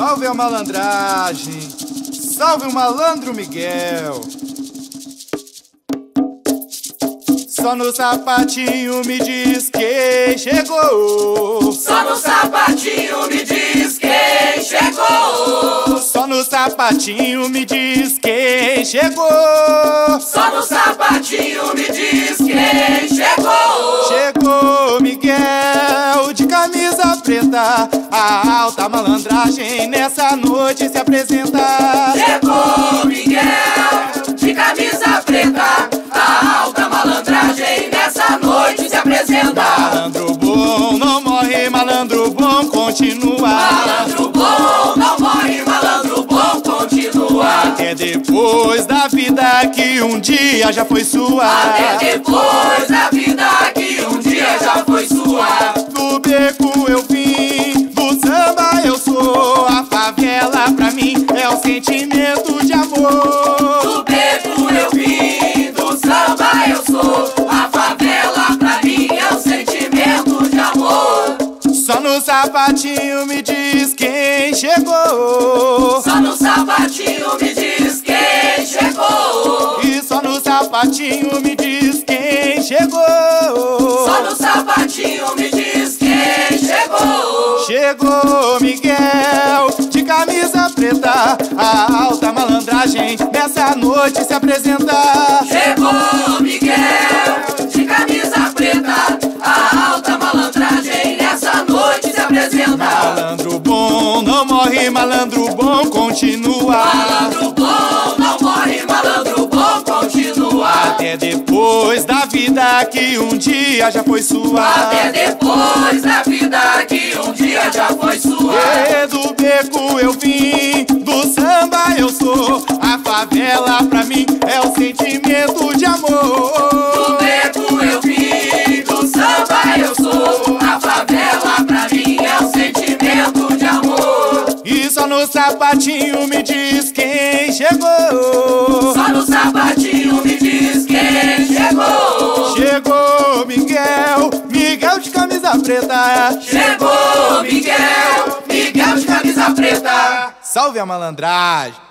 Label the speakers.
Speaker 1: Salve a malandragem, salve o malandro Miguel. Só no sapatinho me diz quem chegou.
Speaker 2: Só no sapatinho me diz quem chegou.
Speaker 1: Só no sapatinho me diz quem chegou.
Speaker 2: Só no sapatinho
Speaker 1: camisa preta. A alta malandragem nessa noite se apresenta.
Speaker 2: Chegou Miguel de camisa preta. A alta malandragem nessa noite se apresenta.
Speaker 1: Malandro bom não morre, malandro bom continua.
Speaker 2: Malandro bom não morre, malandro bom continua.
Speaker 1: Até depois da vida que um dia já foi sua.
Speaker 2: Até depois da vida que
Speaker 1: Só no sapatinho me diz quem chegou.
Speaker 2: Só no sapatinho me diz quem chegou.
Speaker 1: E só no sapatinho me diz quem chegou.
Speaker 2: Só no sapatinho me diz quem chegou.
Speaker 1: Chegou Miguel de camisa preta, a alta malandragem nessa noite se apresenta.
Speaker 2: Chegou Miguel
Speaker 1: não morre, malandro bom continua.
Speaker 2: Malandro bom não morre, malandro bom continua.
Speaker 1: Até depois da vida que um dia já foi sua.
Speaker 2: Até depois da vida que um dia já foi sua.
Speaker 1: E do beco eu vim, no sapatinho me diz quem chegou.
Speaker 2: Só no sapatinho me diz quem chegou.
Speaker 1: Chegou Miguel, Miguel de camisa preta.
Speaker 2: Chegou Miguel, Miguel de camisa preta.
Speaker 1: Salve a malandragem.